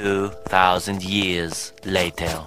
2,000 years later.